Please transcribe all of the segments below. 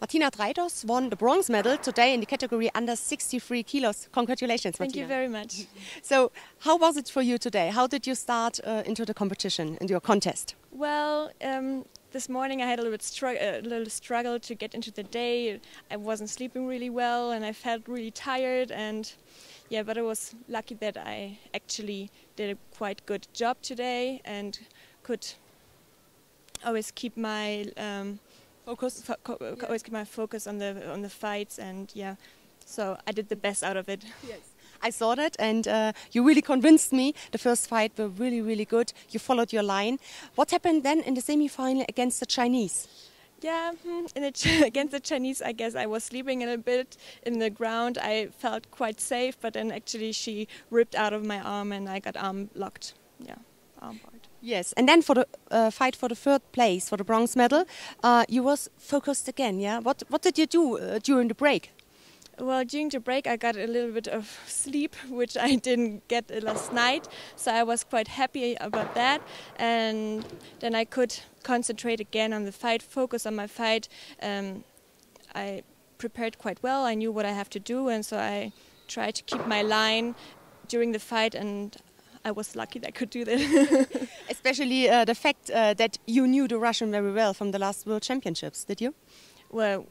Martyna Trajdos won the bronze medal today in the category under 63 kilos. Congratulations, Thank Martyna. Thank you very much. So, how was it for you today? How did you start uh, into the competition, into your contest? Well, um, this morning I had a little bit stru- a little struggle to get into the day. I wasn't sleeping really well, and I felt really tired. And yeah, but I was lucky that I actually did a quite good job today and could always keep my um, Focus. fo- co- always keep my focus on the on the fights. And yeah, so I did the best out of it. Yes. I saw that, and uh, you really convinced me. The first fight were really, really good. You followed your line. What happened then in the semi-final against the Chinese? Yeah, hmm, in the Ch- against the Chinese, I guess I was sleeping a little bit in the ground. I felt quite safe, but then actually she ripped out of my arm and I got arm locked. Yeah, part. Yes, and then for the uh, fight for the third place for the bronze medal, uh, you was focused again. Yeah, what what did you do uh, during the break? Well, during the break, I got a little bit of sleep, which I didn't get last night. So I was quite happy about that. And then I could concentrate again on the fight, focus on my fight. Um, I prepared quite well. I knew what I have to do, and so I tried to keep my line during the fight. And I was lucky that I could do that. Especially uh, the fact uh, that you knew the Russian very well from the last World Championships. Did you? well,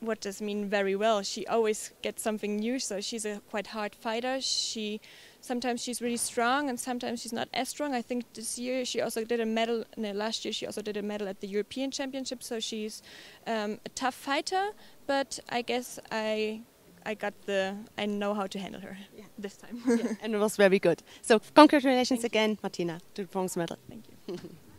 what does mean very well? She always gets something new, so she's a quite hard fighter. She sometimes she's really strong, and sometimes she's not as strong. I think this year she also did a medal. No, last year she also did a medal at the European Championship, so she's um, a tough fighter. But I guess I. I got the. I know how to handle her this time. and it was very good. So congratulations again, Martyna, to the bronze medal. Thank you.